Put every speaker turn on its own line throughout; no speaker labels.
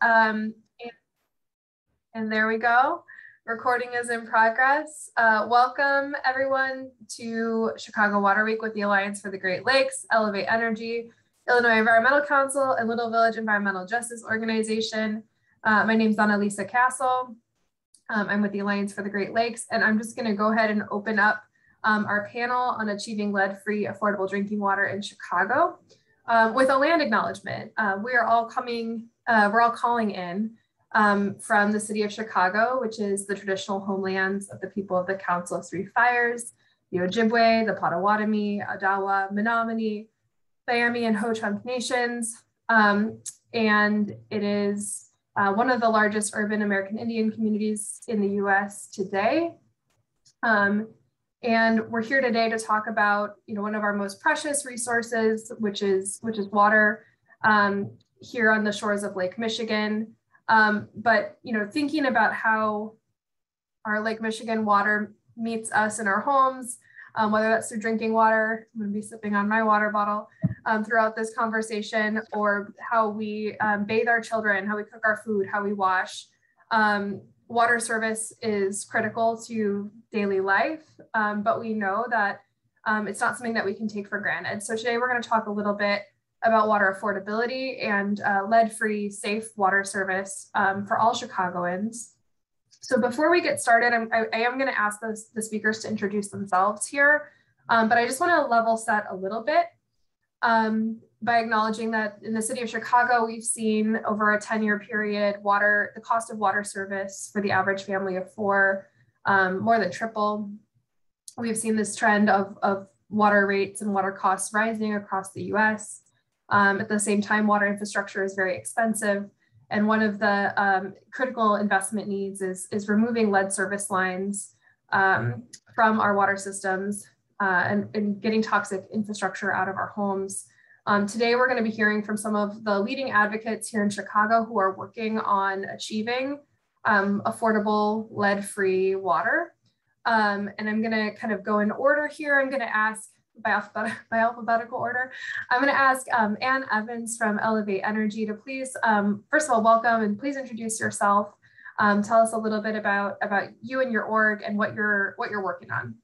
Um, and, there we go. Recording is in progress. Uh, welcome everyone to Chicago Water Week with the Alliance for the Great Lakes, Elevate Energy, Illinois Environmental Council, and Little Village Environmental Justice Organization. Uh, my name is Anna-Lisa Castle. Um, I'm with the Alliance for the Great Lakes, and I'm just going to go ahead and open up um, our panel on achieving lead-free affordable drinking water in Chicago um, with a land acknowledgement. Uh, we are all coming, uh, we're all calling in um, from the city of Chicago, which is the traditional homelands of the people of the Council of Three Fires, the Ojibwe, the Potawatomi, Odawa, Menominee, Miami, and Ho-Chunk nations. Um, and it is uh, one of the largest urban American Indian communities in the US today. Um, and we're here today to talk about, you know, one of our most precious resources, which is which is water um, here on the shores of Lake Michigan. Um, but you know, thinking about how our Lake Michigan water meets us in our homes, um, whether that's through drinking water, I'm going to be sipping on my water bottle um, throughout this conversation, or how we um, bathe our children, how we cook our food, how we wash. Um, water service is critical to daily life, um, but we know that it's not something that we can take for granted. So today we're going to talk a little bit about water affordability and uh, lead-free, safe water service um, for all Chicagoans. So before we get started, I'm, I, I am going to ask the, the speakers to introduce themselves here, um, but I just want to level set a little bit. Um, by acknowledging that in the city of Chicago, we've seen over a 10 year period, water, the cost of water service for the average family of four um, more than triple. We've seen this trend of, of water rates and water costs rising across the US. Um, at the same time, water infrastructure is very expensive. And one of the um, critical investment needs is, is removing lead service lines um, from our water systems uh, and, and getting toxic infrastructure out of our homes. Um, today, we're going to be hearing from some of the leading advocates here in Chicago who are working on achieving um, affordable lead-free water. Um, and I'm going to kind of go in order here. I'm going to ask by, alphabet by alphabetical order. I'm going to ask um, Anne Evens from Elevate Energy to please, um, first of all, welcome and please introduce yourself. Um, tell us a little bit about, about you and your org and what you're, what you're working on.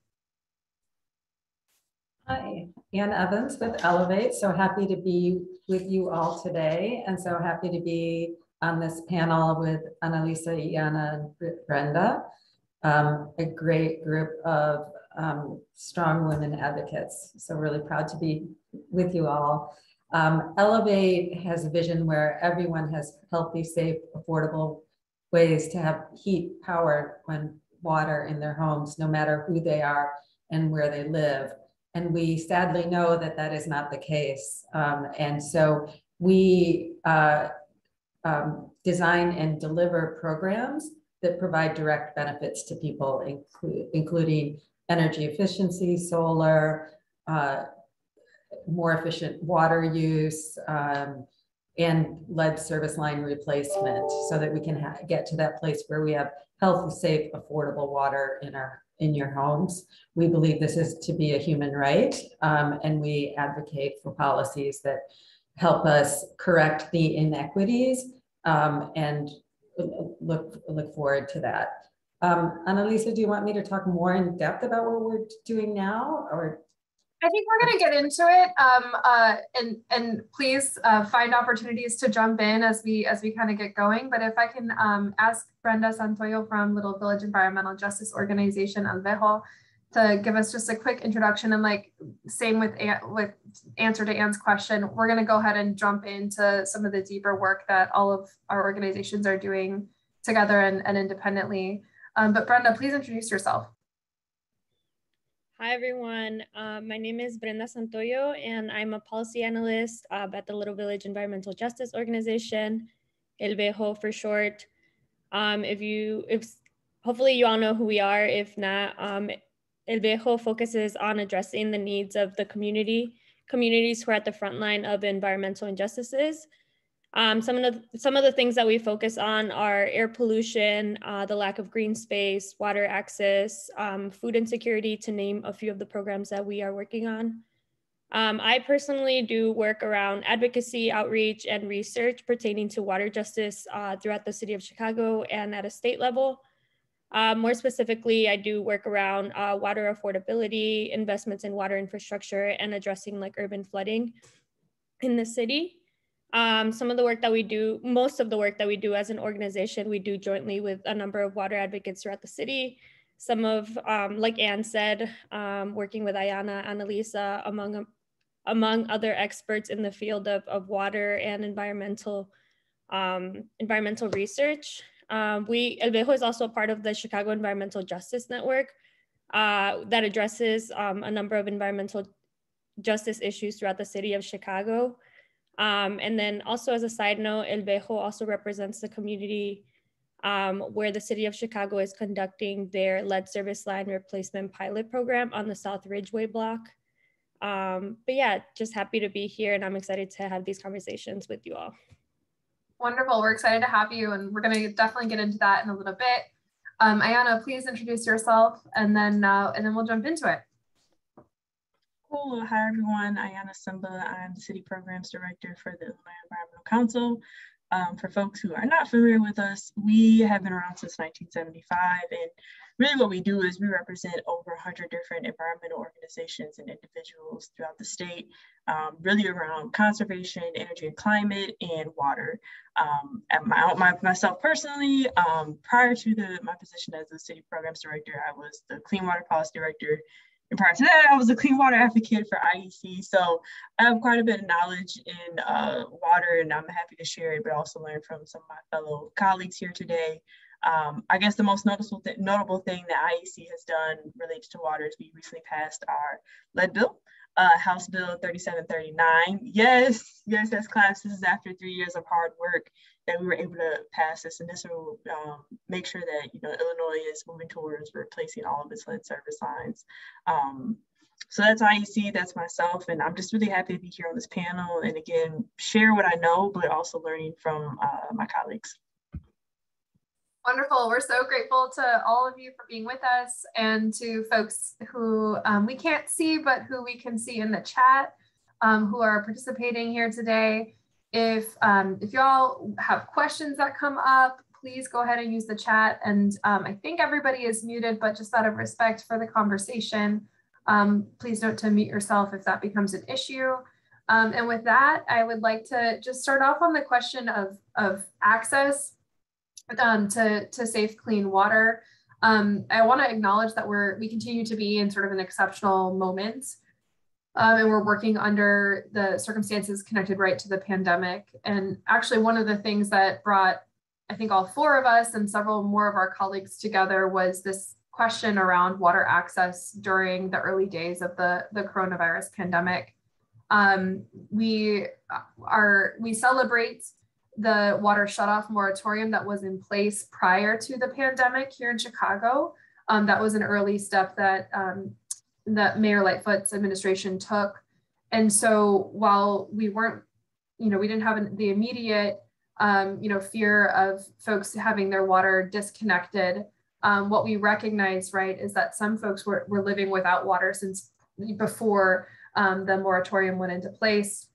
Hi, Anne Evens with Elevate. So happy to be with you all today and so happy to be on this panel with Anna-Lisa, Iyana, and Brenda, um, a great group of um, strong women advocates. So really proud to be with you all. Um, Elevate has a vision where everyone has healthy, safe, affordable ways to have heat, power, and water in their homes, no matter who they are and where they live. And we sadly know that that is not the case. Um, and so we uh, um, design and deliver programs that provide direct benefits to people, inclu including energy efficiency, solar, uh, more efficient water use, um, and lead service line replacement so that we can get to that place where we have healthy, safe, affordable water in our in your homes. We believe this is to be a human right, um, and we advocate for policies that help us correct the inequities um, and look, look forward to that. Um, Anna-Lisa, do you want me to talk more in depth about what we're doing now or
I think we're going to get into it, um, uh, and and please uh, find opportunities to jump in as we as we kind of get going. But if I can um, ask Brenda Santoyo from Little Village Environmental Justice Organization LVEJO to give us just a quick introduction and like same with with answer to Anne's question, we're going to go ahead and jump into some of the deeper work that all of our organizations are doing together and, and independently. Um, but Brenda, please introduce yourself.
Hi, everyone. Uh, my name is Brenda Santoyo, and I'm a policy analyst uh, at the Little Village Environmental Justice Organization, LVEJO for short. Um, if you, if hopefully you all know who we are. If not, um, LVEJO focuses on addressing the needs of the community, communities who are at the front line of environmental injustices. Um, some of the some of the things that we focus on are air pollution, uh, the lack of green space, water access, um, food insecurity, to name a few of the programs that we are working on. Um, I personally do work around advocacy, outreach, and research pertaining to water justice uh, throughout the city of Chicago and at a state level. Uh, more specifically, I do work around uh, water affordability, investments in water infrastructure, and addressing like urban flooding in the city. Um, some of the work that we do, most of the work that we do as an organization, we do jointly with a number of water advocates throughout the city. Some of, um, like Anne said, um, working with Iyana, Anna-Lisa, among among other experts in the field of, of water and environmental um, environmental research. Um, we LVEJO is also a part of the Chicago Environmental Justice Network uh, that addresses um, a number of environmental justice issues throughout the city of Chicago. Um, and then also as a side note, LVEJO also represents the community um, where the city of Chicago is conducting their lead service line replacement pilot program on the South Ridgeway block. Um, but yeah, just happy to be here and I'm excited to have these conversations with you all.
Wonderful. We're excited to have you and we're going to definitely get into that in a little bit. Um, Iyana, please introduce yourself and then uh, and then we'll jump into it.
Cool. Hi, everyone. Iyana Simba. I'm City Programs Director for the Illinois Environmental Council. Um, for folks who are not familiar with us, we have been around since 1975 and really what we do is we represent over 100 different environmental organizations and individuals throughout the state, um, really around conservation, energy and climate, and water. Um, and my, my, myself personally, um, prior to the, my position as the city programs director, I was the clean water policy director and prior to that, I was a clean water advocate for IEC. So I have quite a bit of knowledge in uh, water and I'm happy to share it, but also learn from some of my fellow colleagues here today um, I guess the most noticeable th notable thing that IEC has done related to water is we recently passed our lead bill, uh, House Bill 3739. Yes, yes, that's class. This is after three years of hard work that we were able to pass this, and this will um, make sure that you know Illinois is moving towards replacing all of its lead service lines. Um, so that's IEC, that's myself, and I'm just really happy to be here on this panel and again share what I know, but also learning from uh, my colleagues.
Wonderful. We're so grateful to all of you for being with us and to folks who um, we can't see, but who we can see in the chat um, who are participating here today. If, um, if y'all have questions that come up, please go ahead and use the chat. And um, I think everybody is muted, but just out of respect for the conversation, um, please note to mute yourself if that becomes an issue. Um, and with that, I would like to just start off on the question of, of access um, to, to safe, clean water. Um, I want to acknowledge that we're we continue to be in sort of an exceptional moment, um, and we're working under the circumstances connected right to the pandemic. And actually, one of the things that brought I think all four of us and several more of our colleagues together was this question around water access during the early days of the, the coronavirus pandemic. Um, we are we celebrate the water shutoff moratorium that was in place prior to the pandemic here in Chicago. Um, that was an early step that um, that Mayor Lightfoot's administration took. And so while we weren't, you know, we didn't have the immediate, um, you know, fear of folks having their water disconnected, um, what we recognize, right, is that some folks were, were living without water since before um, the moratorium went into place.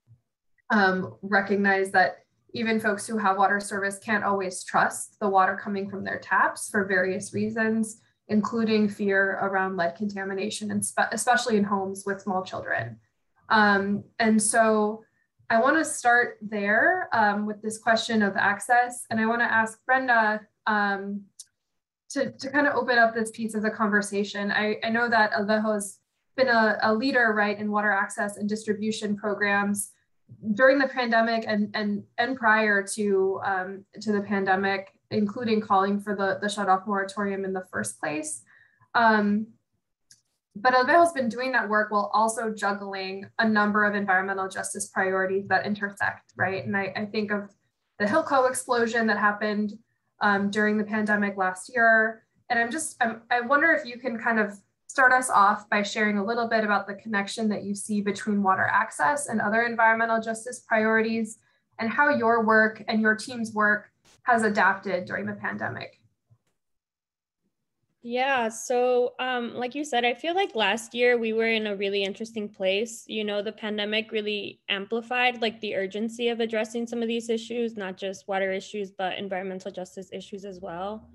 Um, recognize that even folks who have water service can't always trust the water coming from their taps for various reasons, including fear around lead contamination, and spe especially in homes with small children. Um, and so I want to start there um, with this question of access. And I want to ask Brenda um, to, to kind of open up this piece of the conversation. I, I know that has been a, a leader, right, in water access and distribution programs during the pandemic and and and prior to um, to the pandemic, including calling for the the shut off moratorium in the first place. Um, but has been doing that work while also juggling a number of environmental justice priorities that intersect, right? And I, I think of the Hilco explosion that happened um, during the pandemic last year. And I'm just, I'm, I wonder if you can kind of start us off by sharing a little bit about the connection that you see between water access and other environmental justice priorities and how your work and your team's work has adapted during the pandemic.
Yeah, so um, like you said, I feel like last year we were in a really interesting place. You know, the pandemic really amplified like the urgency of addressing some of these issues, not just water issues, but environmental justice issues as well.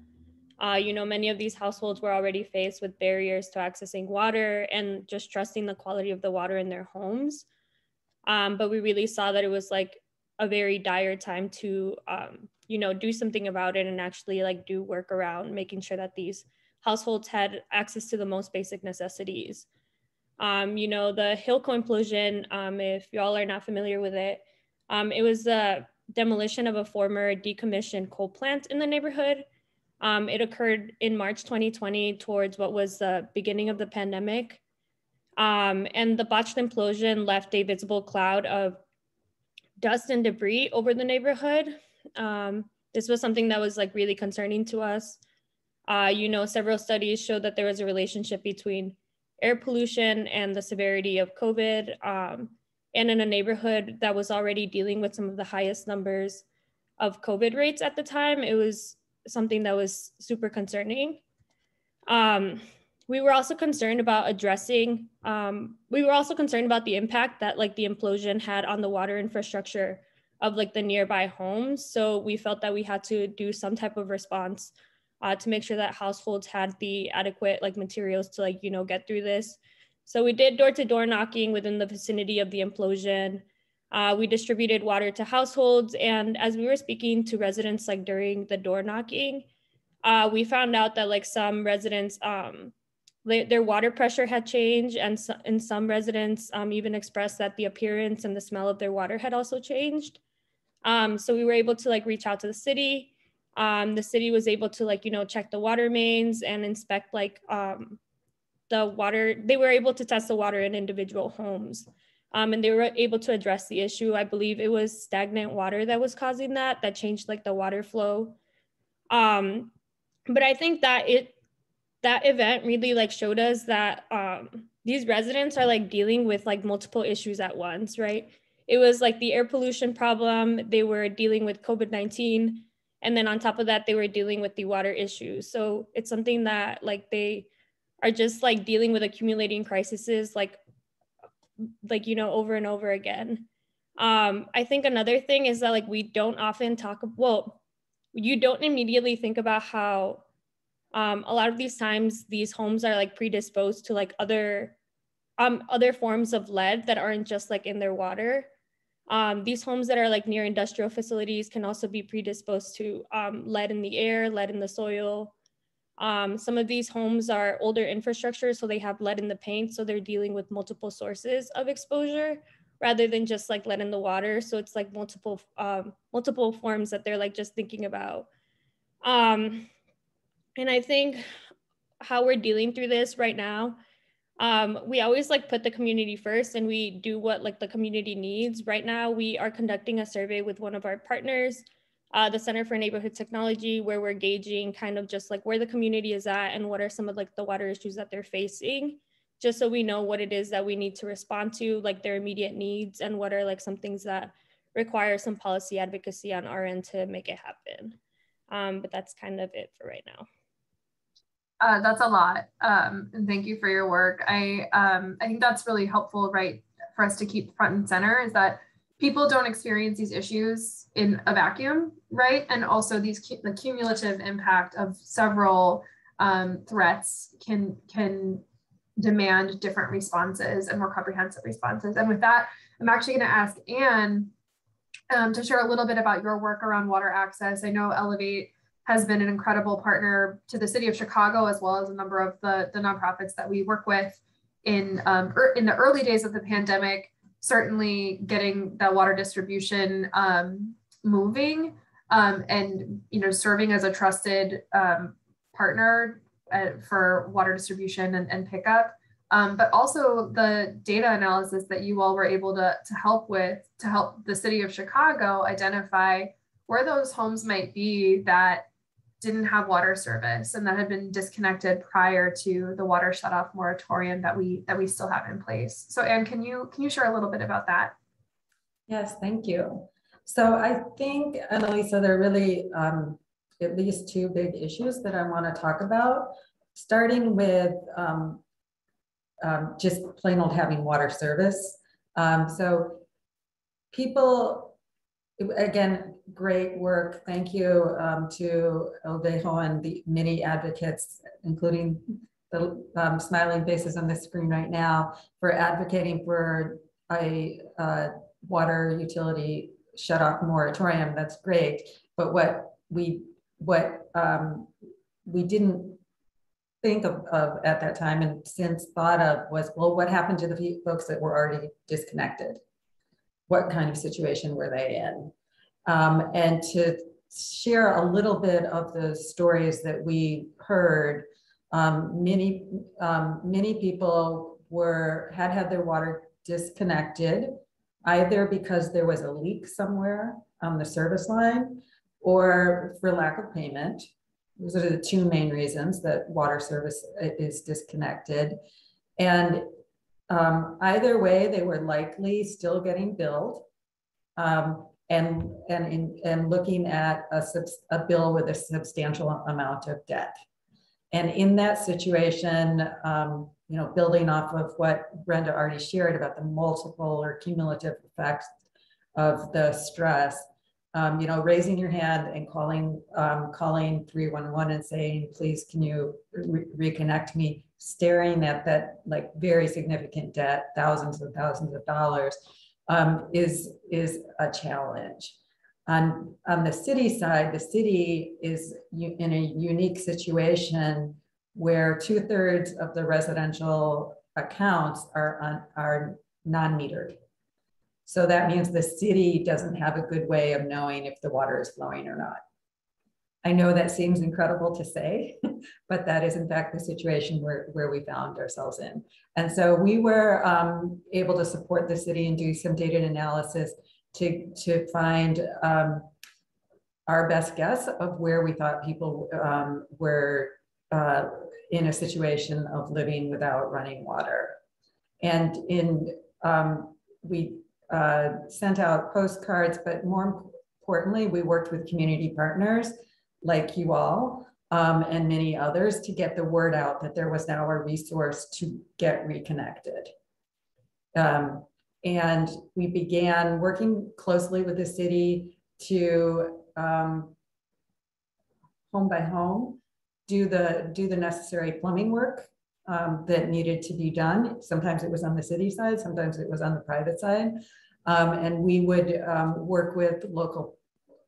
Uh, you know, many of these households were already faced with barriers to accessing water and just trusting the quality of the water in their homes. Um, but we really saw that it was like a very dire time to, um, you know, do something about it and actually like do work around making sure that these households had access to the most basic necessities. Um, you know, the Hilco implosion, um, if y'all are not familiar with it, um, it was the demolition of a former decommissioned coal plant in the neighborhood. Um, it occurred in March 2020 towards what was the beginning of the pandemic. Um, and the botched implosion left a visible cloud of dust and debris over the neighborhood. Um, this was something that was like really concerning to us. Uh, you know, several studies showed that there was a relationship between air pollution and the severity of COVID. Um, and in a neighborhood that was already dealing with some of the highest numbers of COVID rates at the time, it was something that was super concerning. Um, we were also concerned about addressing, um, we were also concerned about the impact that like the implosion had on the water infrastructure of like the nearby homes. So we felt that we had to do some type of response uh, to make sure that households had the adequate like materials to like, you know, get through this. So we did door to door knocking within the vicinity of the implosion. Uh, we distributed water to households. And as we were speaking to residents like during the door knocking, uh, we found out that like some residents, um, their water pressure had changed and, so, and some residents um, even expressed that the appearance and the smell of their water had also changed. Um, so we were able to like reach out to the city um, the city was able to like you know check the water mains and inspect like um, the water they were able to test the water in individual homes um, and they were able to address the issue. I believe it was stagnant water that was causing that that changed like the water flow. Um, but i think that it that event really like showed us that um, these residents are like dealing with like multiple issues at once right? It was like the air pollution problem they were dealing with covid-19 and then on top of that they were dealing with the water issues. So it's something that like they are just like dealing with accumulating crises like like you know over and over again um i think another thing is that like we don't often talk well you don't immediately think about how um, a lot of these times these homes are like predisposed to like other um, other forms of lead that aren't just like in their water um, these homes that are like near industrial facilities can also be predisposed to um, lead in the air, lead in the soil. Um, some of these homes are older infrastructure, so they have lead in the paint, so they're dealing with multiple sources of exposure rather than just like lead in the water. So it's like multiple um, multiple forms that they're like just thinking about. Um, and I think how we're dealing through this right now um, we always like put the community first and we do what like the community needs. Right now, we are conducting a survey with one of our partners, uh, the Center for Neighborhood Technology, where we're gauging kind of just like where the community is at and what are some of like the water issues that they're facing, just so we know what it is that we need to respond to, like their immediate needs and what are like some things that require some policy advocacy on our end to make it happen. Um, but that's kind of it for right now.
Uh, that's a lot. Um, and thank you for your work. I um, I think that's really helpful, right, for us to keep front and center is that people don't experience these issues in a vacuum, right? And also these the cumulative impact of several um, threats can can demand different responses and more comprehensive responses. And with that, I'm actually going to ask Anne um, to share a little bit about your work around water access. I know Elevate has been an incredible partner to the city of Chicago, as well as a number of the, the nonprofits that we work with in, um, er, in the early days of the pandemic, certainly getting that water distribution um, moving um, and you know serving as a trusted um, partner uh, for water distribution and, and pickup. Um, but also the data analysis that you all were able to, to help with to help the city of Chicago identify where those homes might be that didn't have water service and that had been disconnected prior to the water shutoff moratorium that we that we still have in place. So Anne, can you can you share a little bit about that?
Yes, thank you. So I think, Anna-Lisa, there are really um, at least two big issues that I want to talk about. starting with um, um, just plain old having water service. Um, so people, again, great work. Thank you um, to LVEJO and the many advocates, including the um, smiling faces on the screen right now for advocating for a uh, water utility shut off moratorium. That's great. But what we what um, we didn't think of, of at that time and since thought of was, well, what happened to the folks that were already disconnected? What kind of situation were they in? Um, and to share a little bit of the stories that we heard, um, many, um, many people were, had had their water disconnected, either because there was a leak somewhere on the service line or for lack of payment those are the two main reasons that water service is disconnected. And um, either way, they were likely still getting billed um, and, and, in, and looking at a, a bill with a substantial amount of debt. And in that situation, um, you know, building off of what Brenda already shared about the multiple or cumulative effects of the stress, um, you know, raising your hand and calling, um, calling 311 and saying, please, can you re reconnect me? Staring at that like very significant debt, thousands and thousands of dollars, um, is, is a challenge. On, on the city side, the city is in a unique situation where two thirds of the residential accounts are, on, are non-metered. So that means the city doesn't have a good way of knowing if the water is flowing or not. I know that seems incredible to say, but that is in fact the situation where, where we found ourselves in. And so we were um, able to support the city and do some data analysis to, to find um, our best guess of where we thought people um, were uh, in a situation of living without running water. And in um, we uh, sent out postcards, but more importantly, we worked with community partners like you all um, and many others to get the word out that there was now a resource to get reconnected. Um, and we began working closely with the city to um, home by home do the do the necessary plumbing work um, that needed to be done. Sometimes it was on the city side, sometimes it was on the private side. Um, and we would um, work with local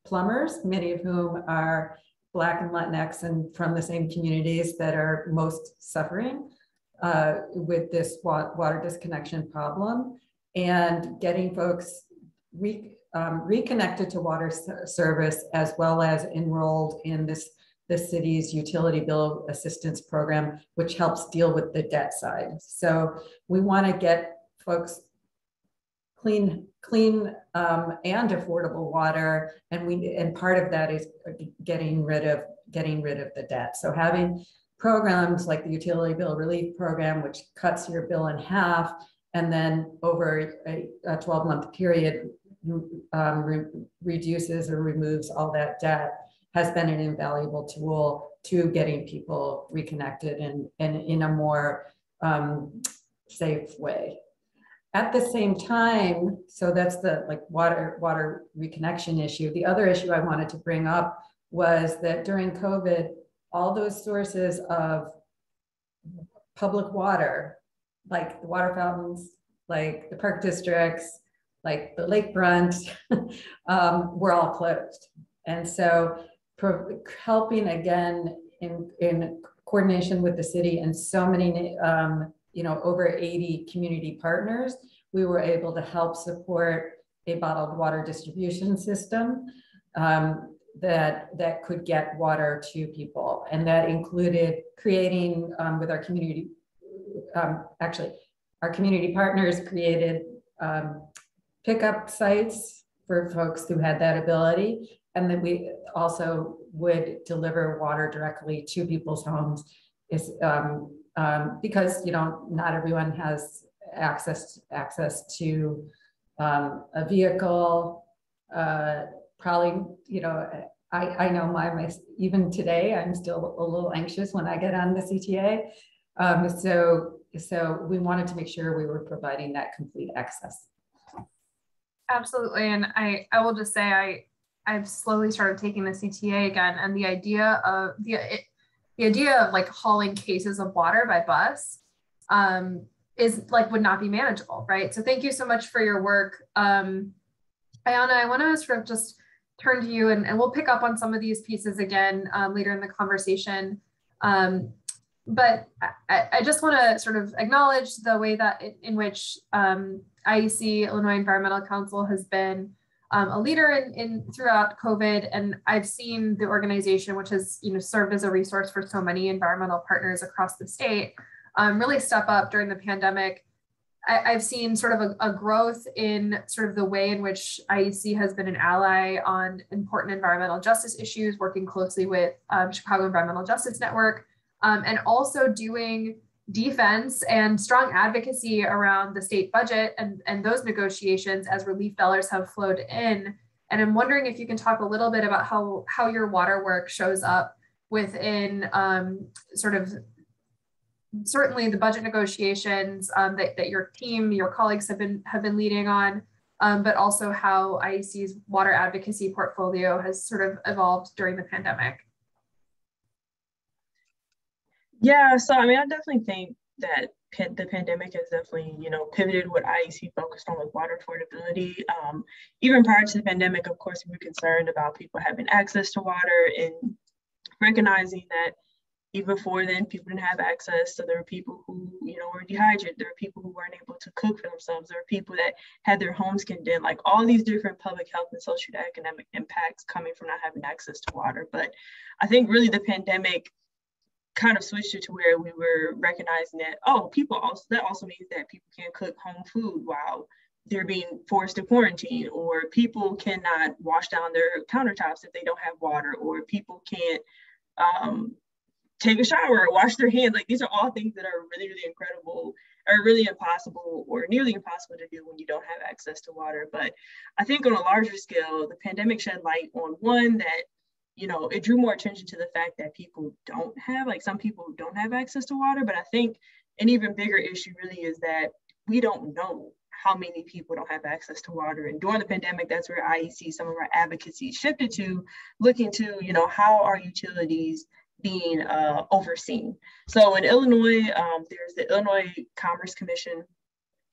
plumbers, many of whom are Black and Latinx and from the same communities that are most suffering uh, with this water disconnection problem and getting folks re, um, reconnected to water service as well as enrolled in this the city's utility bill assistance program, which helps deal with the debt side. So we want to get folks clean, clean um, and affordable water, and we and part of that is getting rid of getting rid of the debt. So having programs like the utility bill relief program, which cuts your bill in half, and then over a, a 12 month period um, re reduces or removes all that debt has been an invaluable tool to getting people reconnected and, and in a more um, safe way. At the same time, so that's the like water water reconnection issue. The other issue I wanted to bring up was that during COVID, all those sources of public water, like the water fountains, like the park districts, like the lakefront, um, were all closed. And so helping again in, in coordination with the city and so many, um, you know, over 80 community partners, we were able to help support a bottled water distribution system um, that, that could get water to people. And that included creating um, with our community, um, actually, our community partners created um, pickup sites for folks who had that ability and then we also would deliver water directly to people's homes is um, um, because you know not everyone has access access to um, a vehicle uh, probably you know I, I know my, my, even today, I'm still a little anxious when I get on the CTA. Um, so, so we wanted to make sure we were providing that complete access.
Absolutely. And I, I will just say, I, I've slowly started taking the CTA again and the idea of the, the idea of like hauling cases of water by bus um, is like would not be manageable, right? So thank you so much for your work. Um, Iyana, I want to sort of just turn to you and, and we'll pick up on some of these pieces again um, later in the conversation. Um, but I, I just want to sort of acknowledge the way that in, in which um, IEC, Illinois Environmental Council, has been um, a leader in, in throughout COVID, and I've seen the organization, which has you know served as a resource for so many environmental partners across the state, um, really step up during the pandemic. I, have seen sort of a, a, growth in sort of the way in which IEC has been an ally on important environmental justice issues, working closely with um, Chicago Environmental Justice Network, um, and also doing defense and strong advocacy around the state budget and, and those negotiations as relief dollars have flowed in. And I'm wondering if you can talk a little bit about how, how your water work shows up within um, sort of certainly the budget negotiations um, that, that your team, your colleagues have been have been leading on, um, but also how IEC's water advocacy portfolio has sort of evolved during the pandemic.
Yeah, so I mean, I definitely think that the pandemic has definitely, you know, pivoted what IEC focused on with water affordability. Um, even prior to the pandemic, of course, we were concerned about people having access to water and recognizing that even before then, people didn't have access. So there were people who, you know, were dehydrated. There were people who weren't able to cook for themselves. There were people that had their homes condemned, like all these different public health and socioeconomic impacts coming from not having access to water. But I think really the pandemic kind of switched it to where we were recognizing that, oh, people also, that also means that people can't cook home food while they're being forced to quarantine, or people cannot wash down their countertops if they don't have water, or people can't um, take a shower or wash their hands. Like these are all things that are really, really incredible, are really impossible or nearly impossible to do when you don't have access to water. But I think on a larger scale, the pandemic shed light on one that, you know, it drew more attention to the fact that people don't have, like some people don't have access to water. But I think an even bigger issue really is that we don't know how many people don't have access to water. And during the pandemic, that's where IEC, some of our advocacy shifted to looking to, you know, how our utilities being uh, overseen. So in Illinois, um, there's the Illinois Commerce Commission,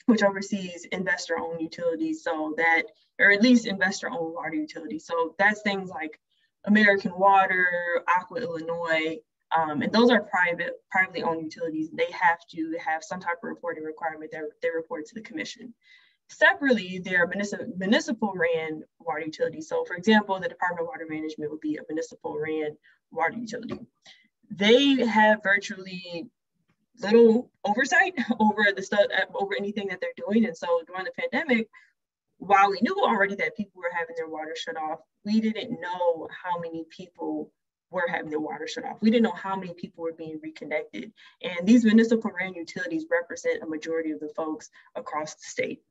which oversees investor-owned utilities. So that, or at least investor-owned water utilities. So that's things like American Water, Aqua Illinois, um, and those are private, privately owned utilities. They have to have some type of reporting requirement that they report to the commission. Separately, there are municipal, municipal ran water utilities. So for example, the Department of Water Management would be a municipal ran water utility. They have virtually little oversight over the stuff, over anything that they're doing. And so during the pandemic, while we knew already that people were having their water shut off, we didn't know how many people were having their water shut off. We didn't know how many people were being reconnected. And these municipal ran utilities represent a majority of the folks across the state.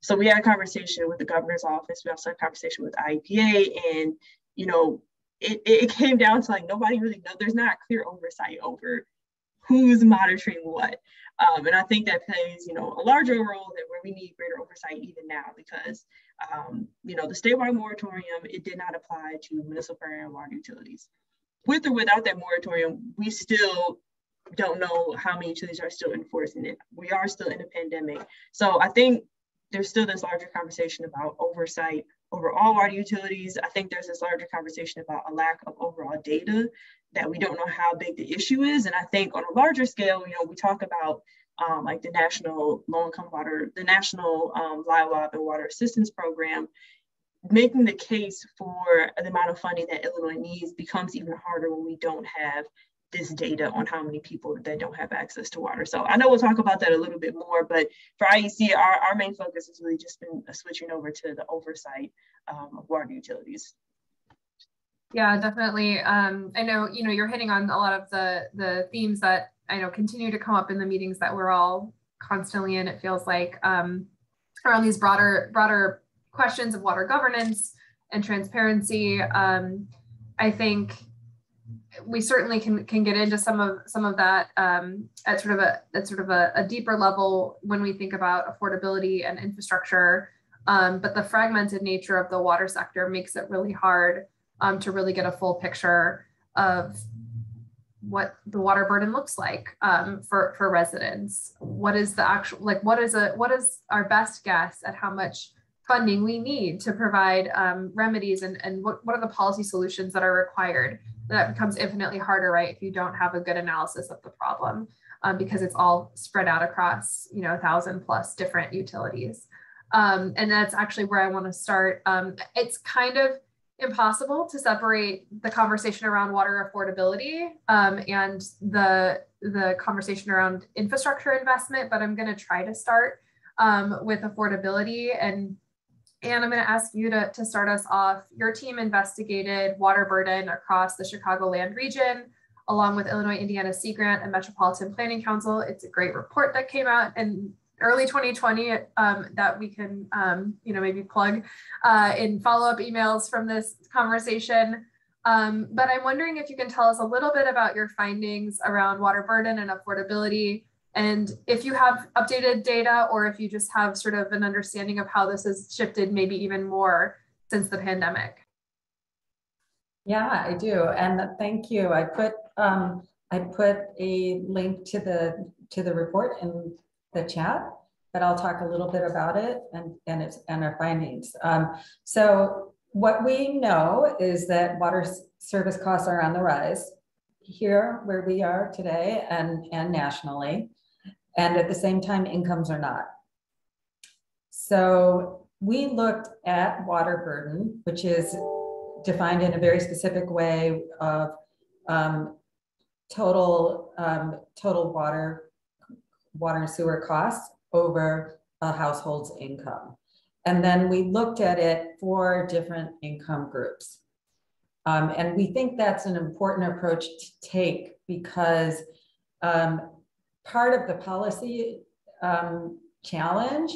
So we had a conversation with the governor's office. We also had a conversation with IEPA and, you know, it, it came down to like nobody really know. There's not clear oversight over who's monitoring what. Um, and I think that plays, you know, a larger role that where we need greater oversight even now because, um, you know, the statewide moratorium, it did not apply to municipal and water utilities. With or without that moratorium, we still don't know how many utilities are still enforcing it. We are still in a pandemic. So I think there's still this larger conversation about oversight over all water utilities. I think there's this larger conversation about a lack of overall data that we don't know how big the issue is. And I think on a larger scale, you know, we talk about um, like the National Low Income Water, the National um, LIHWAP and Water Assistance Program, making the case for the amount of funding that Illinois needs becomes even harder when we don't have this data on how many people that don't have access to water. So I know we'll talk about that a little bit more, but for IEC, our, our main focus has really just been switching over to the oversight um, of water utilities.
Yeah, definitely. Um, I know, you know, you're hitting on a lot of the, the themes that I know continue to come up in the meetings that we're all constantly in, it feels like, um, around these broader, broader questions of water governance and transparency. Um, I think we certainly can can get into some of some of that um, at sort of a at sort of a, a, deeper level when we think about affordability and infrastructure. Um, but the fragmented nature of the water sector makes it really hard um, to really get a full picture of what the water burden looks like um, for for residents. What is the actual like? What is a what is our best guess at how much funding we need to provide um, remedies and, and what, what are the policy solutions that are required that becomes infinitely harder right if you don't have a good analysis of the problem um, because it's all spread out across you know a thousand plus different utilities um, and that's actually where i want to start um, it's kind of impossible to separate the conversation around water affordability um, and the the conversation around infrastructure investment but i'm going to try to start um, with affordability and and I'm going to ask you to, to start us off. Your team investigated water burden across the Chicagoland region, along with Illinois Indiana Sea Grant and Metropolitan Planning Council. It's a great report that came out in early 2020 um, that we can, um, you know, maybe plug uh, in follow-up emails from this conversation. Um, but I'm wondering if you can tell us a little bit about your findings around water burden and affordability and if you have updated data or if you just have sort of an understanding of how this has shifted maybe even more since the pandemic.
Yeah, I do. And thank you. I put um, I put a link to the to the report in the chat, but I'll talk a little bit about it and, and its and our findings. Um, so what we know is that water service costs are on the rise here where we are today and, and nationally. And at the same time, incomes are not. So we looked at water burden, which is defined in a very specific way of um, total um, total water water and sewer costs over a household's income. And then we looked at it for different income groups. Um, and we think that's an important approach to take because um, part of the policy um, challenge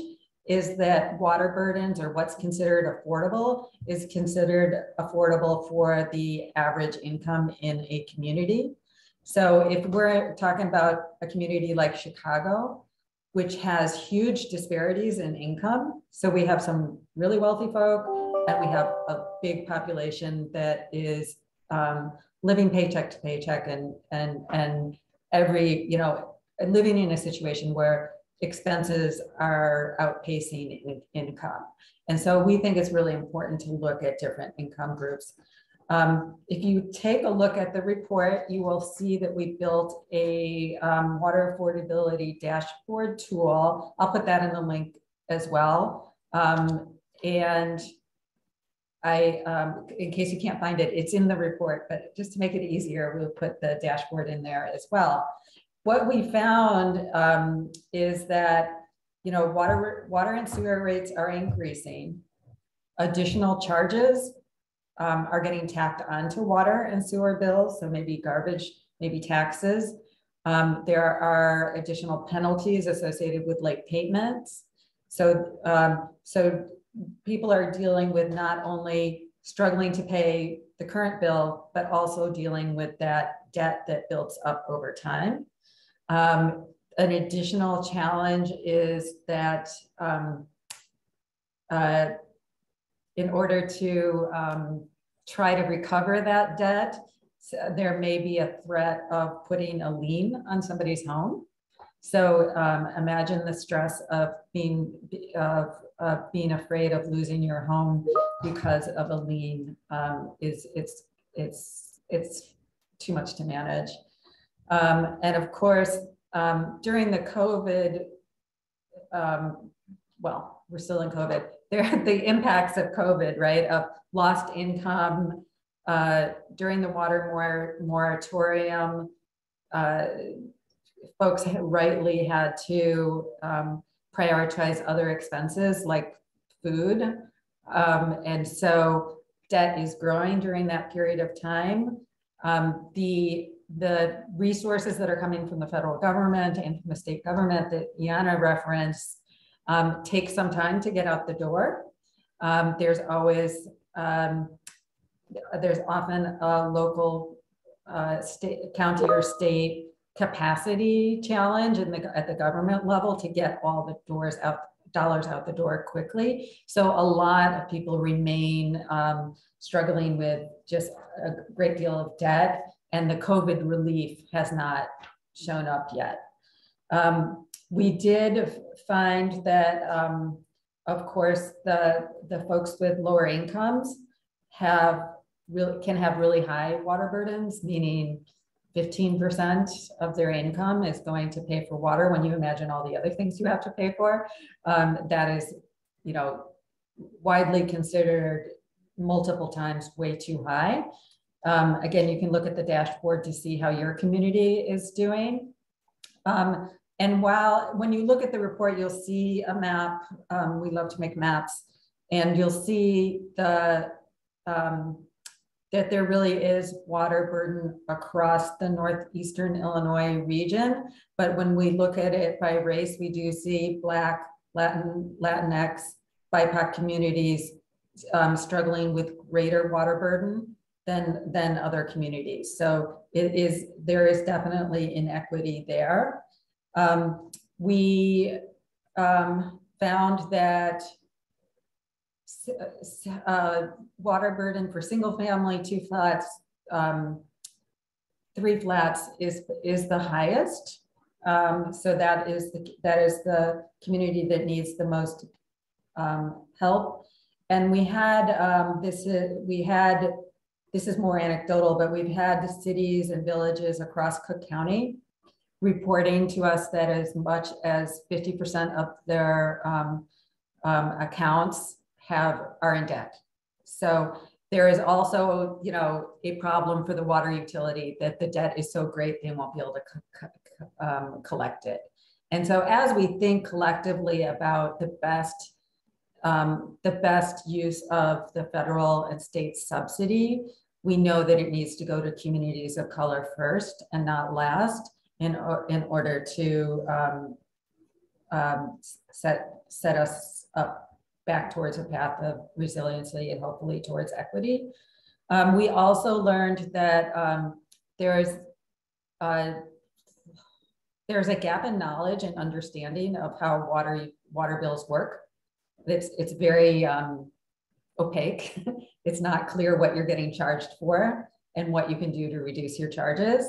is that water burdens or what's considered affordable is considered affordable for the average income in a community. So if we're talking about a community like Chicago, which has huge disparities in income, so we have some really wealthy folk and we have a big population that is um, living paycheck to paycheck and and and every you know living in a situation where expenses are outpacing in, income. And so we think it's really important to look at different income groups. Um, if you take a look at the report, you will see that we built a um, water affordability dashboard tool. I'll put that in the link as well. Um, and I, um, in case you can't find it, it's in the report, but just to make it easier, we'll put the dashboard in there as well what we found um, is that you know water water and sewer rates are increasing. Additional charges um, are getting tacked onto water and sewer bills, so maybe garbage, maybe taxes. Um, there are additional penalties associated with late payments. So, um, so people are dealing with not only struggling to pay the current bill, but also dealing with that debt that builds up over time. Um, an additional challenge is that um, uh, in order to um, try to recover that debt, there may be a threat of putting a lien on somebody's home. So um, imagine the stress of being of, of being afraid of losing your home because of a lien um, is it's it's it's too much to manage. Um, and of course, um, during the COVID, um, well, we're still in COVID, there the impacts of COVID, right, of lost income uh, during the water mor moratorium, uh, folks rightly had to um, prioritize other expenses like food. Um, and so debt is growing during that period of time. Um, the the resources that are coming from the federal government and from the state government that Iyana referenced um, take some time to get out the door. Um, there's always um, there's often a local uh, state, county or state capacity challenge in the, at the government level to get all the doors out, dollars out the door quickly. So a lot of people remain um, struggling with just a great deal of debt and the COVID relief has not shown up yet. Um, we did find that, um, of course, the, the folks with lower incomes have really can have really high water burdens, meaning 15% of their income is going to pay for water when you imagine all the other things you have to pay for. Um, that is, you know, widely considered multiple times way too high. Um, again, you can look at the dashboard to see how your community is doing. Um, and while when you look at the report, you'll see a map. Um, we love to make maps, and you'll see the um, that there really is water burden across the northeastern Illinois region. But when we look at it by race, we do see Black, Latin, Latinx, BIPOC communities um, struggling with greater water burden than, than other communities. So it is, there is definitely inequity there. Um, we um, found that uh, water burden for single family, two flats, um, three flats is is the highest. Um, so that is the that is the community that needs the most um, help. And we had um, this is we had this is more anecdotal, but we've had the cities and villages across Cook County reporting to us that as much as 50% of their um, um, accounts have are in debt. So there is also, you know, a problem for the water utility that the debt is so great they won't be able to um, collect it. And so as we think collectively about the best um, the best use of the federal and state subsidy, we know that it needs to go to communities of color first and not last in, in order to um, um, set, set us up back towards a path of resiliency and hopefully towards equity. Um, we also learned that um, there is uh, there's a gap in knowledge and understanding of how water water bills work. It's it's very um, opaque. it's not clear what you're getting charged for and what you can do to reduce your charges.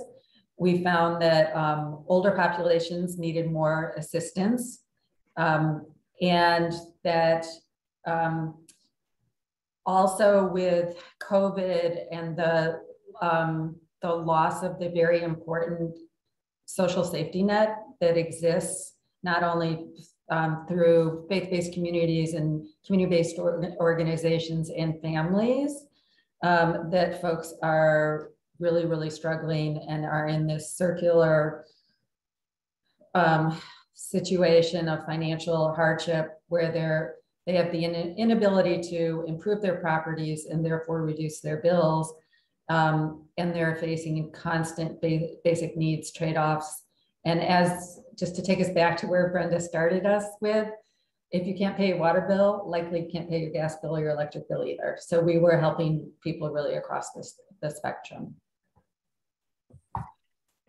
We found that um, older populations needed more assistance um, and that um, also with COVID and the um, the loss of the very important social safety net that exists not only um, through faith-based communities and community-based or organizations and families um, that folks are really, really struggling and are in this circular um, situation of financial hardship where they're they have the inability to improve their properties and therefore reduce their bills. Um, and they're facing constant ba basic needs trade-offs. And as just to take us back to where Brenda started us with, if you can't pay your water bill, likely you can't pay your gas bill or your electric bill either. So we were helping people really across this the spectrum.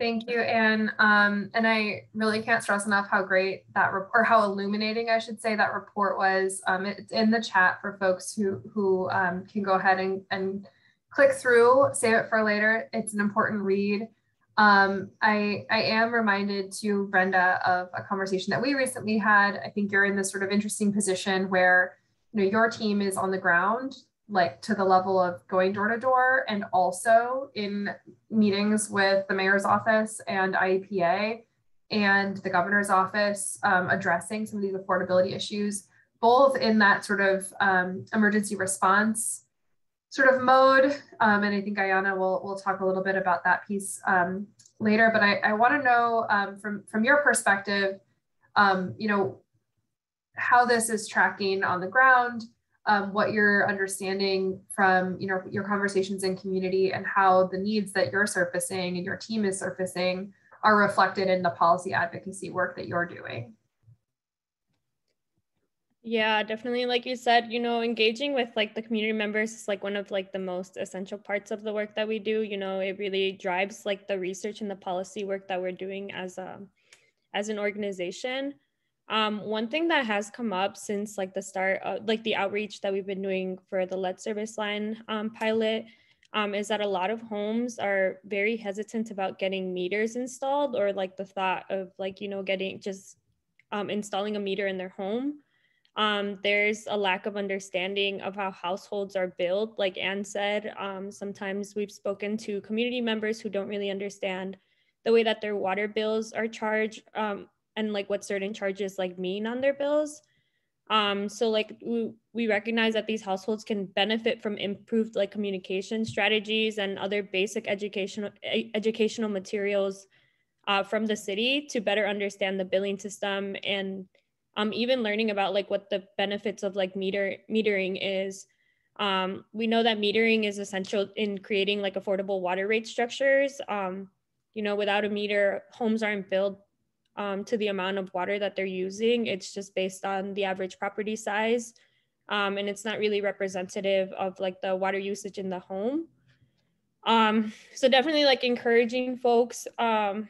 Thank you, Anne. Um, and I really can't stress enough how great that report, or how illuminating, I should say, that report was. Um, it's in the chat for folks who who um, can go ahead and, and click through, save it for later. It's an important read. Um, I, I am reminded to Brenda of a conversation that we recently had. I think you're in this sort of interesting position where you know your team is on the ground like to the level of going door to door and also in meetings with the mayor's office and IEPA and the governor's office um, addressing some of these affordability issues, both in that sort of um, emergency response sort of mode. Um, and I think Iyana will, will talk a little bit about that piece um, later, but I, I wanna know um, from, from your perspective, um, you know, how this is tracking on the ground, um, what you're understanding from you know your conversations in community and how the needs that you're surfacing and your team is surfacing are reflected in the policy advocacy work that you're doing.
Yeah, definitely. Like you said, you know, engaging with like the community members is like one of like the most essential parts of the work that we do. You know, it really drives like the research and the policy work that we're doing as a as an organization. Um, one thing that has come up since like the start, of, like the outreach that we've been doing for the lead service line um, pilot, um, is that a lot of homes are very hesitant about getting meters installed or like the thought of like you know getting just um, installing a meter in their home um, there's a lack of understanding of how households are built. Like Anne said, um, sometimes we've spoken to community members who don't really understand the way that their water bills are charged um, and like what certain charges like mean on their bills. Um, so like we, we recognize that these households can benefit from improved like communication strategies and other basic educational educational materials uh, from the city to better understand the billing system and um, even learning about like what the benefits of like meter metering is. Um, we know that metering is essential in creating like affordable water rate structures. Um, you know, without a meter, homes aren't built um, to the amount of water that they're using. It's just based on the average property size. Um, and it's not really representative of like the water usage in the home. Um, so definitely like encouraging folks um,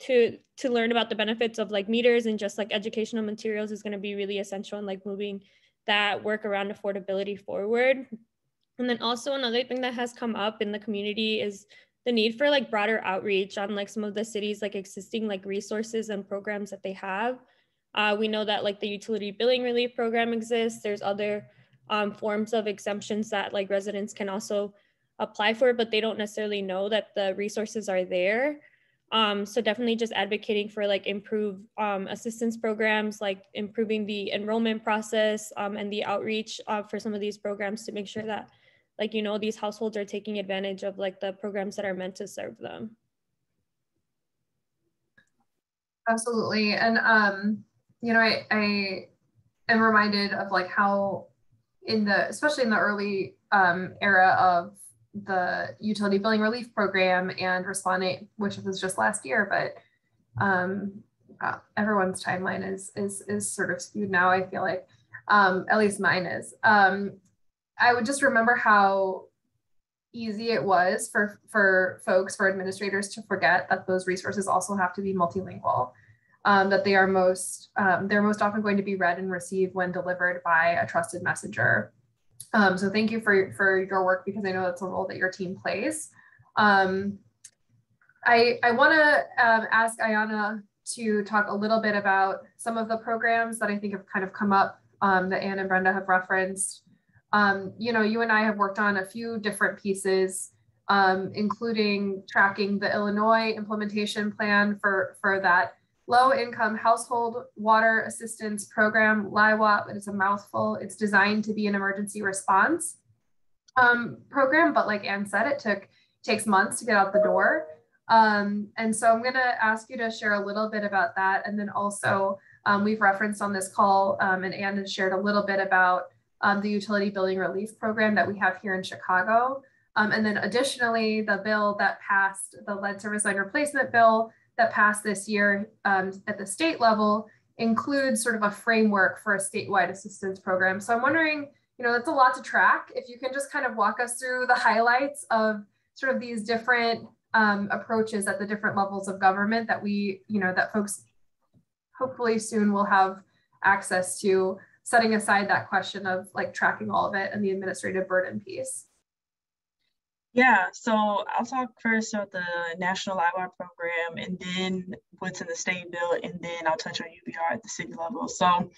to to learn about the benefits of like meters and just like educational materials is going to be really essential in like moving that work around affordability forward and then also another thing that has come up in the community is the need for like broader outreach on like some of the cities like existing like resources and programs that they have. Uh, we know that like the utility billing relief program exists. There's other um, forms of exemptions that like residents can also apply for but they don't necessarily know that the resources are there. Um, so definitely just advocating for like improve um, assistance programs, like improving the enrollment process um, and the outreach uh, for some of these programs to make sure that like, you know, these households are taking advantage of like the programs that are meant to serve them.
Absolutely. And, um, you know, I, I am reminded of like how in the, especially in the early um, era of the utility billing relief program and responding, which was just last year, but um, uh, everyone's timeline is is is sort of skewed now. I feel like, um, at least mine is. Um, I would just remember how easy it was for for folks for administrators to forget that those resources also have to be multilingual. Um, that they are most um, they're most often going to be read and received when delivered by a trusted messenger um, so thank you for, for your work because I know that's a role that your team plays. Um, I, I want to um, ask Iyana to talk a little bit about some of the programs that I think have kind of come up um, that Anne and Brenda have referenced. Um, you know, you and I have worked on a few different pieces, um, including tracking the Illinois implementation plan for, for that Low Income Household Water Assistance Program, LIHWAP. It's a mouthful. It's designed to be an emergency response um, program, but like Anne said, it took takes months to get out the door. Um, and so I'm going to ask you to share a little bit about that. And then also, um, we've referenced on this call, um, and Anne has shared a little bit about um, the utility Billing relief program that we have here in Chicago. Um, and then additionally, the bill that passed, the lead service line replacement bill, that passed this year um, at the state level includes sort of a framework for a statewide assistance program. So I'm wondering, you know, that's a lot to track. If you can just kind of walk us through the highlights of sort of these different um, approaches at the different levels of government that we, you know, that folks hopefully soon will have access to setting aside that question of like tracking all of it and the administrative burden piece.
Yeah, so I'll talk first about the National LIHWAP program and then what's in the state bill, and then I'll touch on UBR at the city level. So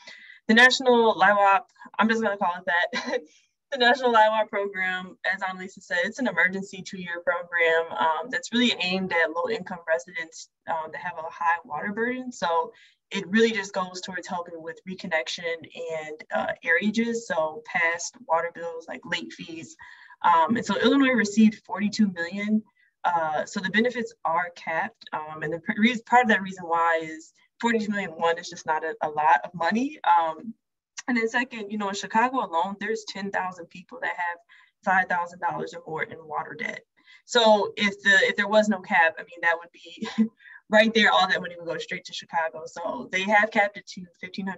the National LIHWAP, I'm just gonna call it that. the National LIHWAP program, as Anna-Lisa said, it's an emergency two-year program um, that's really aimed at low-income residents um, that have a high water burden. So it really just goes towards helping with reconnection and uh, so past water bills like late fees, um, and so Illinois received 42 million. Uh, so the benefits are capped. Um, and the part of that reason why is 42 million, one is just not a, a lot of money. Um, and then second, you know, in Chicago alone, there's 10,000 people that have $5,000 or more in water debt. So if the if there was no cap, I mean, that would be right there, all that money would go straight to Chicago. So they have capped it to $1,500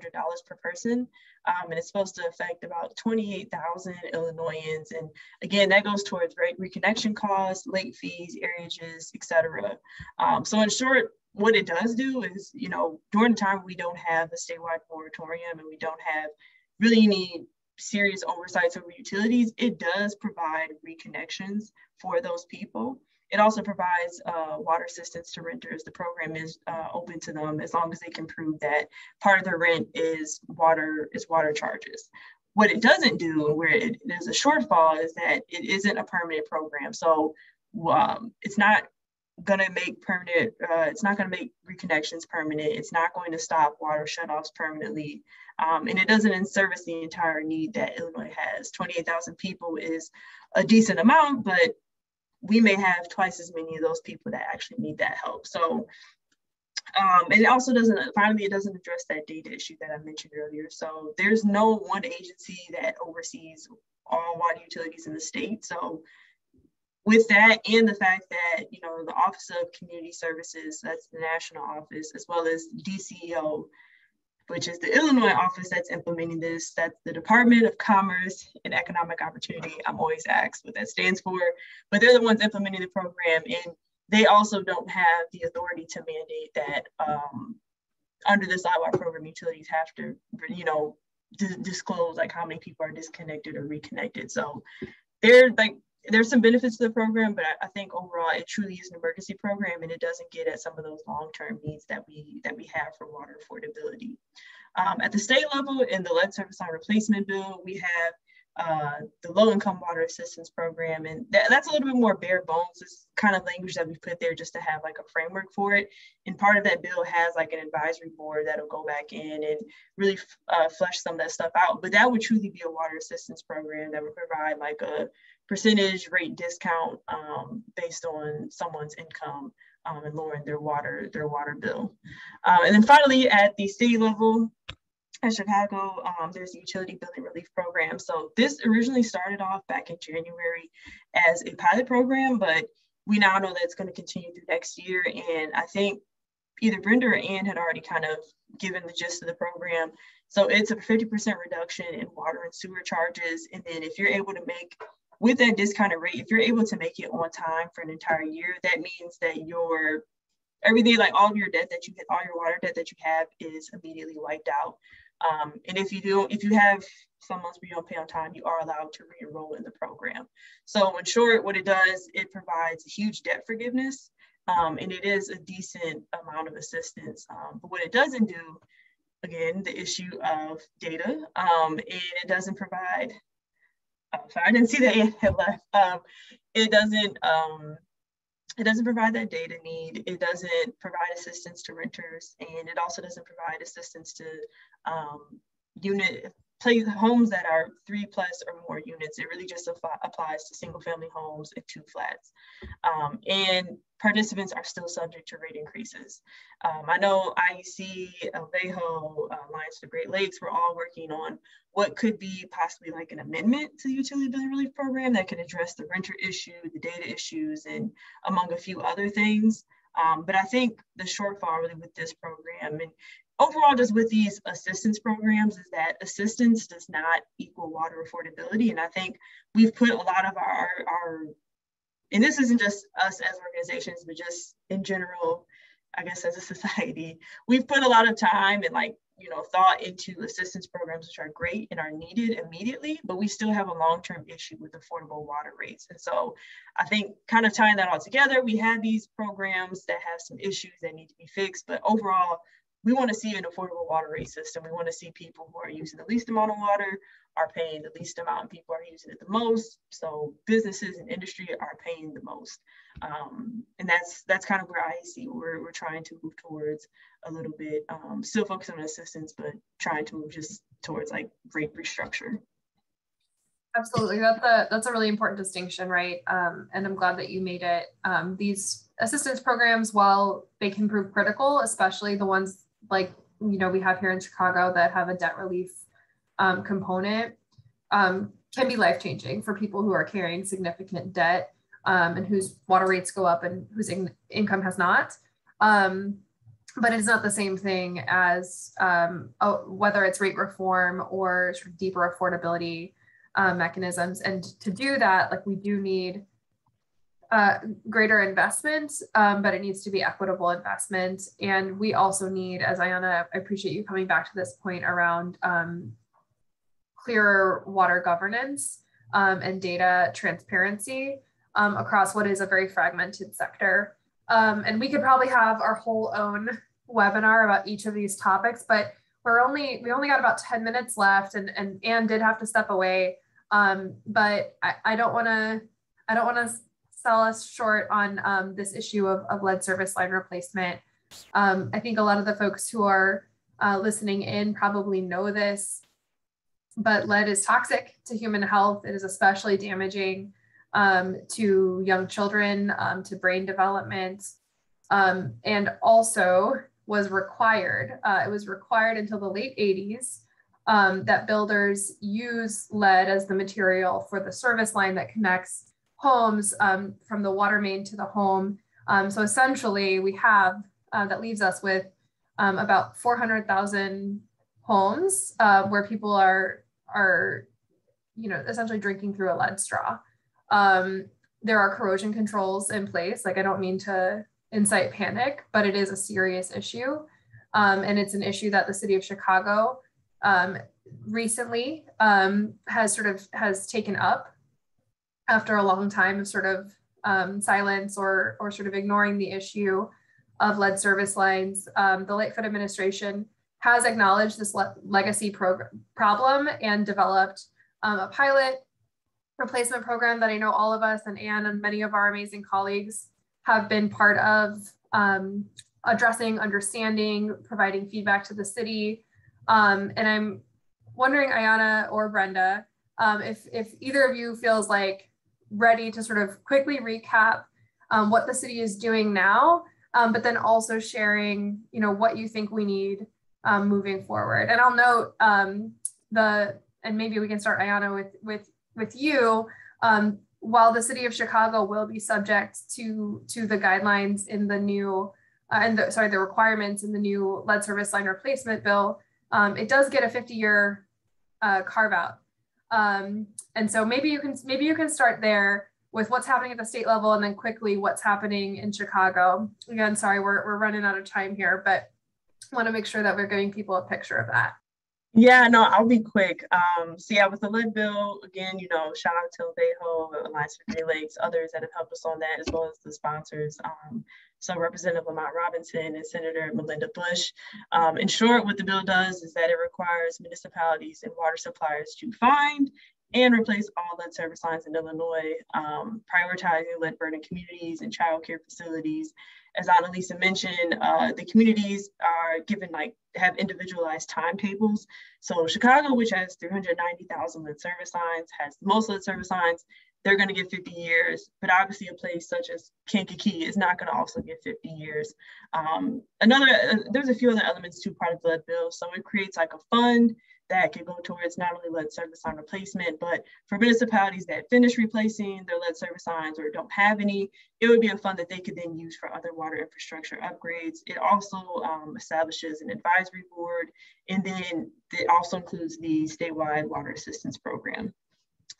per person. Um, and it's supposed to affect about 28,000 Illinoisans. And again, that goes towards right, reconnection costs, late fees, arrearages, et cetera. Um, so in short, what it does do is, you know, during the time we don't have a statewide moratorium and we don't have really any serious oversights over utilities, it does provide reconnections for those people. It also provides uh, water assistance to renters. The program is uh, open to them as long as they can prove that part of their rent is water is water charges. What it doesn't do, where it, there's a shortfall, is that it isn't a permanent program. So um, it's not going to make permanent. Uh, it's not going to make reconnections permanent. It's not going to stop water shutoffs permanently, um, and it doesn't in service the entire need that Illinois has. 28,000 people is a decent amount, but we may have twice as many of those people that actually need that help. So, um, and it also doesn't, finally, it doesn't address that data issue that I mentioned earlier. So there's no one agency that oversees all water utilities in the state. So with that and the fact that, you know, the Office of Community Services, that's the national office, as well as DCEO, which is the Illinois office that's implementing this. That's the Department of Commerce and Economic Opportunity. I'm always asked what that stands for, but they're the ones implementing the program. And they also don't have the authority to mandate that um, under this LIHWAP program, utilities have to, you know, disclose like how many people are disconnected or reconnected. So they're like there's some benefits to the program, but I, I, think overall it truly is an emergency program and it doesn't get at some of those long-term needs that we that we have for water affordability. Um, at the state level, in the lead service line replacement bill, we have uh, the low income water assistance program. And that, that's a little bit more bare bones. It's kind of language that we put there just to have like a framework for it. And part of that bill has like an advisory board that'll go back in and really uh, flesh some of that stuff out. But that would truly be a water assistance program that would provide like a percentage rate discount um, based on someone's income um, and lowering their water their water bill. Um, and then finally, at the city level, at Chicago, um, there's a utility billing relief program. So this originally started off back in January as a pilot program, but we now know that it's going to continue through next year. And I think either Brenda or Anne had already kind of given the gist of the program. So it's a 50% reduction in water and sewer charges. And then if you're able to make with that discounted rate, if you're able to make it on time for an entire year, that means that your everything, like all of your debt that you get, all your water debt that you have is immediately wiped out. Um, and if you do, if you have some months where you don't pay on time, you are allowed to re-enroll in the program. So in short, what it does, it provides huge debt forgiveness, um, and it is a decent amount of assistance. Um, but what it doesn't do, again, the issue of data, um, and it doesn't provide oh, sorry, I didn't see that it had left. Um, it doesn't um, it doesn't provide that data need. It doesn't provide assistance to renters, and it also doesn't provide assistance to um, unit place homes that are three plus or more units. It really just applies to single family homes and two flats. Um, and participants are still subject to rate increases. Um, I know IEC, LVEJO, uh, Alliance for Great Lakes, we're all working on what could be possibly like an amendment to the utility billing relief program that could address the renter issue, the data issues, and among a few other things. Um, but I think the shortfall really with this program, and overall just with these assistance programs is that assistance does not equal water affordability. And I think we've put a lot of our, our and this isn't just us as organizations, but just in general, I guess as a society, we've put a lot of time and like, you know, thought into assistance programs, which are great and are needed immediately, but we still have a long-term issue with affordable water rates. And so I think kind of tying that all together, we have these programs that have some issues that need to be fixed, but overall, we want to see an affordable water rate system. We want to see people who are using the least amount of water are paying the least amount and people are using it the most. So businesses and industry are paying the most. Um, and that's that's kind of where I see we're, we're trying to move towards a little bit, um, still focusing on assistance, but trying to move just towards like rate restructure.
Absolutely, that's a that's a really important distinction, right? Um, and I'm glad that you made it. Um, these assistance programs, while they can prove critical, especially the ones like you know we have here in Chicago that have a debt relief um, component um, can be life changing for people who are carrying significant debt um, and whose water rates go up and whose in income has not. Um, but it's not the same thing as um, whether it's rate reform or sort of deeper affordability uh, mechanisms. And to do that, like we do need greater investment, um, but it needs to be equitable investment. And we also need, as Iyana, I appreciate you coming back to this point around um, clearer water governance um, and data transparency um, across what is a very fragmented sector. Um, and we could probably have our whole own webinar about each of these topics, but we're only, we only got about 10 minutes left and, and Anne did have to step away. Um, but I, I don't wanna, I don't wanna sell us short on um, this issue of, of lead service line replacement. Um, I think a lot of the folks who are uh, listening in probably know this, but lead is toxic to human health. It is especially damaging um, to young children, um, to brain development, um, and also was required. Uh, it was required until the late 80s um, that builders use lead as the material for the service line that connects homes um, from the water main to the home. Um, so essentially, we have uh, that leaves us with um, about 400,000 homes uh, where people are are you know essentially drinking through a lead straw. Um, there are corrosion controls in place. Like I don't mean to incite panic, but it is a serious issue, um, and it's an issue that the city of Chicago um, recently has sort of has taken up after a long time of sort of um, silence or, or sort of ignoring the issue of lead service lines, um, the Lightfoot administration has acknowledged this le legacy problem and developed um, a pilot replacement program that I know all of us and Anne and many of our amazing colleagues have been part of um, addressing, understanding, providing feedback to the city. Um, and I'm wondering, Iyana or Brenda, um, if, if either of you feels like ready to sort of quickly recap um, what the city is doing now, um, but then also sharing, you know, what you think we need um, moving forward. And I'll note um, the, and maybe we can start Iyana with with with you. Um, while the city of Chicago will be subject to to the guidelines in the new, uh, and the, sorry, the requirements in the new lead service line replacement bill, um, it does get a 50 year uh, carve out um, and so maybe you can maybe you can start there with what's happening at the state level and then quickly what's happening in Chicago. Again, sorry, we're, we're running out of time here, but want to make sure that we're giving people a picture of that.
Yeah, no, I'll be quick. Um, so yeah, with the lead bill, again, you know, shout out to LVEJO, Alliance for Great Lakes, others that have helped us on that, as well as the sponsors. Um, so Representative Lamont Robinson and Senator Melinda Bush. Um, in short, what the bill does is that it requires municipalities and water suppliers to find and replace all lead service lines in Illinois, um, prioritizing lead burden communities and childcare facilities. As Anna-Lisa mentioned, uh, the communities are given like have individualized timetables. So Chicago, which has 390,000 lead service lines, has most lead service lines, they're going to get 50 years. But obviously, a place such as Kankakee is not going to also get 50 years. Um, another, uh, there's a few other elements to part of the lead bill. So it creates like a fund that can go towards not only lead service line replacement, but for municipalities that finish replacing their lead service lines or don't have any, it would be a fund that they could then use for other water infrastructure upgrades. It also um, establishes an advisory board, and then it also includes the statewide water assistance program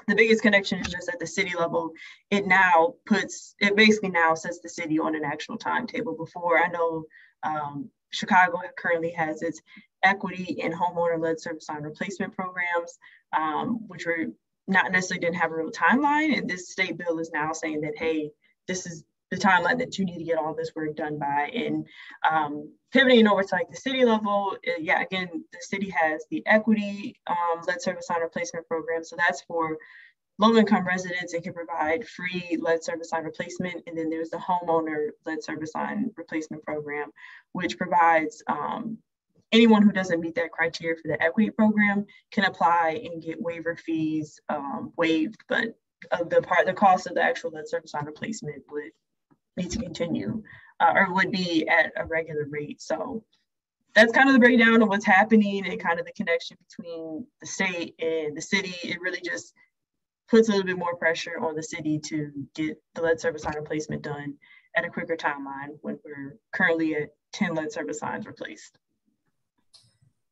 the biggest connection is just at the city level. It now puts, it basically now sets the city on an actual timetable. Before I know um, Chicago currently has its equity and homeowner led service line replacement programs, um, which were not necessarily didn't have a real timeline. And this state bill is now saying that, hey, this is the timeline that you need to get all this work done by. And um, pivoting over to like the city level, uh, yeah, again, the city has the equity um, lead service line replacement program. So that's for low income residents and can provide free lead service line replacement. And then there's the homeowner lead service line replacement program, which provides um, anyone who doesn't meet that criteria for the equity program can apply and get waiver fees um, waived, but of the part, the cost of the actual lead service line replacement would need to continue uh, or would be at a regular rate. So that's kind of the breakdown of what's happening and kind of the connection between the state and the city. It really just puts a little bit more pressure on the city to get the lead service line replacement done at a quicker timeline when we're currently at 10 lead service lines replaced.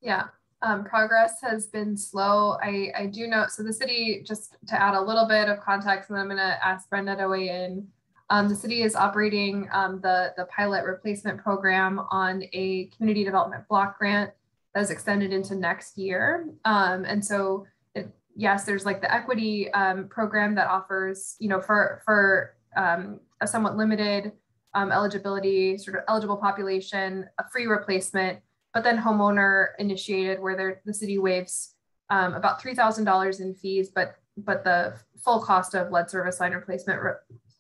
Yeah, um, progress has been slow. I, I do know, so the city, just to add a little bit of context, and I'm going to ask Brenda to weigh in. Um, the city is operating um, the, the pilot replacement program on a community development block grant that is extended into next year. Um, and so, it, yes, there's like the equity um, program that offers, you know, for, for um, a somewhat limited um, eligibility, sort of eligible population, a free replacement but then homeowner initiated where the city waives about $3,000 in fees, but but the full cost of lead service line replacement re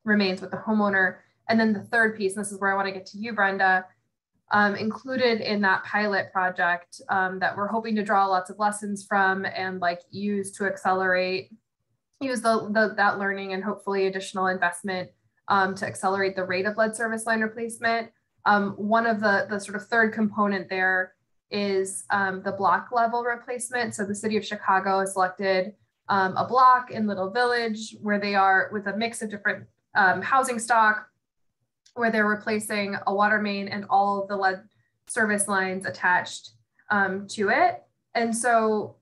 remains with the homeowner. And then the third piece, and this is where I want to get to you, Brenda, um, included in that pilot project um, that we're hoping to draw lots of lessons from and like use to accelerate, use the, the that learning and hopefully additional investment um, to accelerate the rate of lead service line replacement um, one of the, the sort of third component there is um, the block level replacement. So the city of Chicago has selected um, a block in Little Village where they are with a mix of different um, housing stock, where they're replacing a water main and all the lead service lines attached um, to it. And so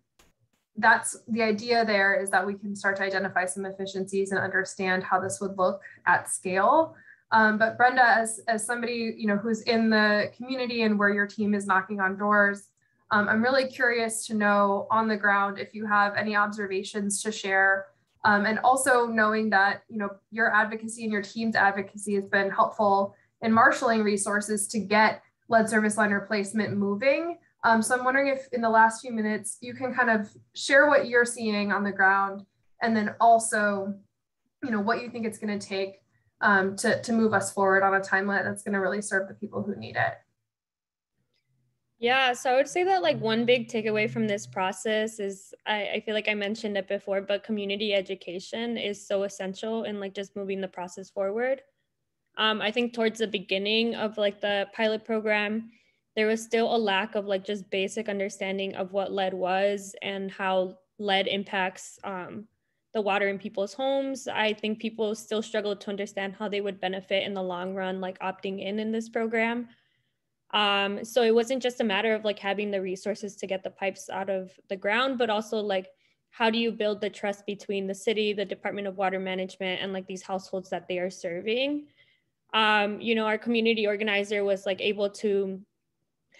that's the idea there is that we can start to identify some efficiencies and understand how this would look at scale. Um, but Brenda, as, as somebody you know who's in the community and where your team is knocking on doors, um, I'm really curious to know on the ground if you have any observations to share. Um, and also knowing that you know your advocacy and your team's advocacy has been helpful in marshaling resources to get lead service line replacement moving. Um, so I'm wondering if in the last few minutes you can kind of share what you're seeing on the ground and then also you know what you think it's going to take um, to, to move us forward on a timeline that's going to really serve the people who need it.
Yeah, so I would say that like one big takeaway from this process is I, I feel like I mentioned it before, but community education is so essential in like just moving the process forward. Um, I think towards the beginning of like the pilot program, there was still a lack of like just basic understanding of what lead was and how lead impacts um, the water in people's homes. I think people still struggle to understand how they would benefit in the long run, like opting in in this program. Um, so it wasn't just a matter of like having the resources to get the pipes out of the ground, but also like how do you build the trust between the city, the Department of Water Management, and like these households that they are serving. Um, you know, our community organizer was like able to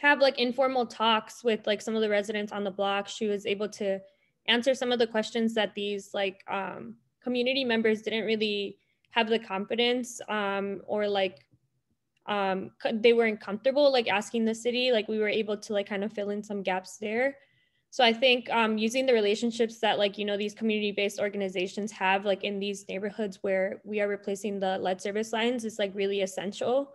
have like informal talks with like some of the residents on the block. She was able to answer some of the questions that these like um, community members didn't really have the confidence um, or like um, they weren't comfortable like asking the city like we were able to like kind of fill in some gaps there. So i think um, using the relationships that like you know these community-based organizations have like in these neighborhoods where we are replacing the lead service lines is like really essential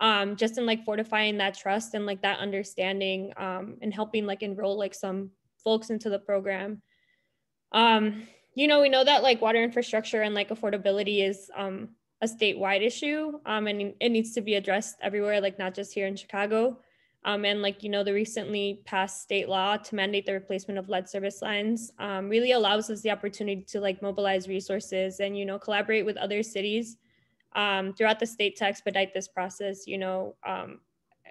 um, just in like fortifying that trust and like that understanding um, and helping like enroll like some folks into the program. Um, you know, we know that like water infrastructure and like affordability is um, a statewide issue um, and it needs to be addressed everywhere, like not just here in Chicago. Um, and like, you know, the recently passed state law to mandate the replacement of lead service lines um, really allows us the opportunity to like mobilize resources and, you know, collaborate with other cities um, throughout the state to expedite this process. You know, um,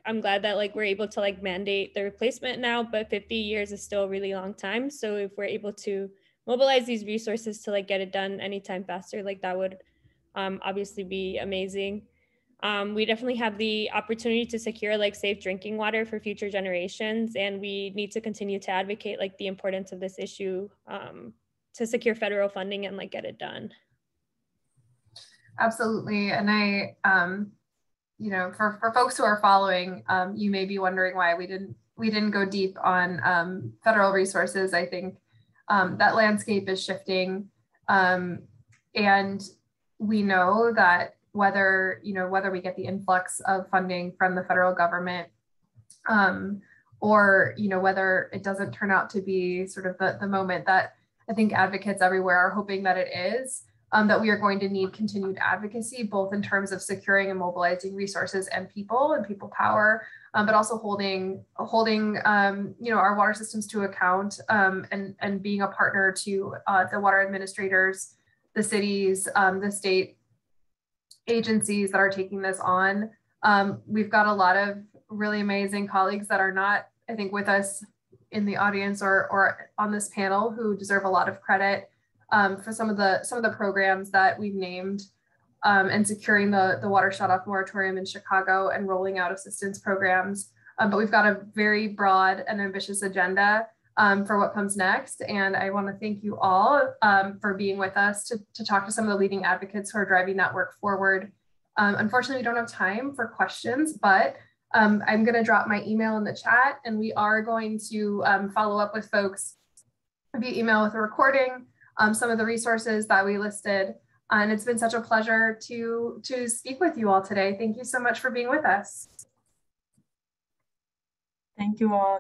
I'm glad that like we're able to like mandate the replacement now, but 50 years is still a really long time. So if we're able to mobilize these resources to like get it done anytime faster, like that would um, obviously be amazing. Um, we definitely have the opportunity to secure like safe drinking water for future generations, and we need to continue to advocate like the importance of this issue um, to secure federal funding and like get it done.
Absolutely, and I, um, you know, for for folks who are following, um, you may be wondering why we didn't we didn't go deep on um, federal resources. I think um, that landscape is shifting. And we know that whether, you know, whether we get the influx of funding from the federal government um, or, you know, whether it doesn't turn out to be sort of the, the moment that I think advocates everywhere are hoping that it is, um, that we are going to need continued advocacy, both in terms of securing and mobilizing resources and people and people power, um, but also holding holding um, you know our water systems to account um, and and being a partner to uh, the water administrators, the cities, um, the state agencies that are taking this on. Um, we've got a lot of really amazing colleagues that are not, I think, with us in the audience or, or on this panel who deserve a lot of credit um, for some of the some of the programs that we've named um, and securing the, the water shutoff moratorium in Chicago and rolling out assistance programs. Um, but we've got a very broad and ambitious agenda um, for what comes next. And I want to thank you all um, for being with us to, to talk to some of the leading advocates who are driving that work forward. Um, unfortunately, we don't have time for questions, but um, I'm going to drop my email in the chat and we are going to um, follow up with folks via email with a recording, um, some of the resources that we listed. And it's been such a pleasure to, to speak with you all today. Thank you so much for being with us.
Thank you all.